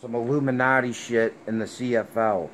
Some Illuminati shit in the CFL.